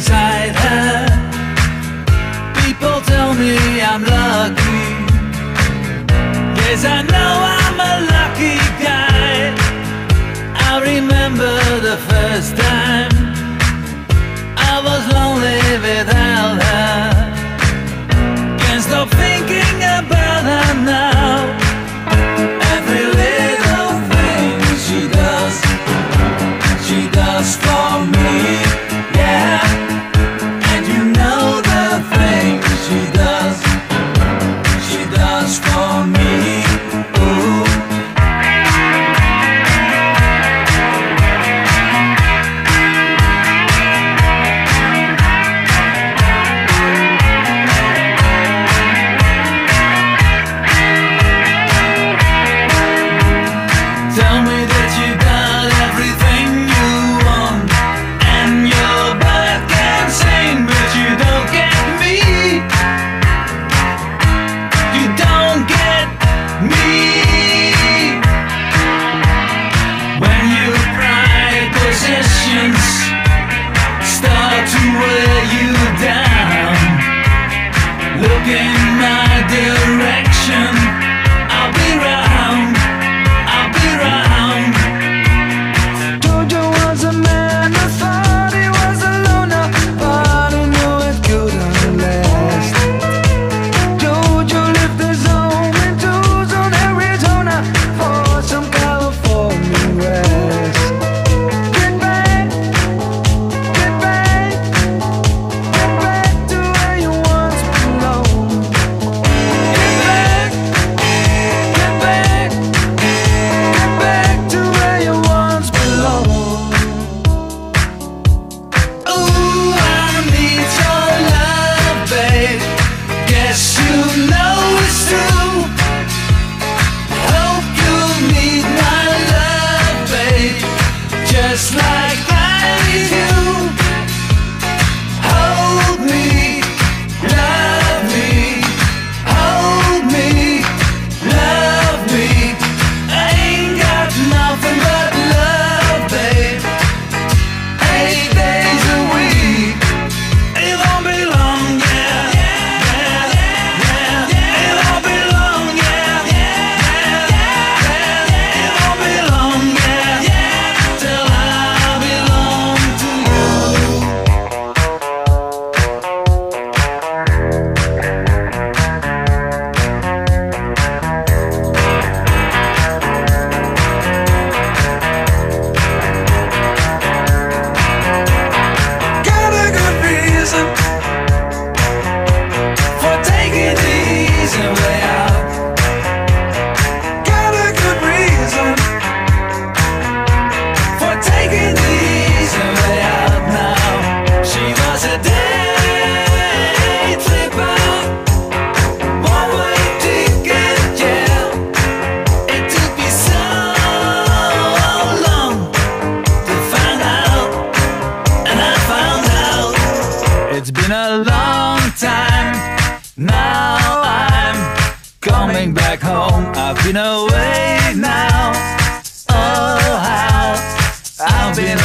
I'd. People tell me I'm lucky. Yes, I know I'm a lucky guy. I remember the first. me. amazing way home. I've been away now. Oh, how I've been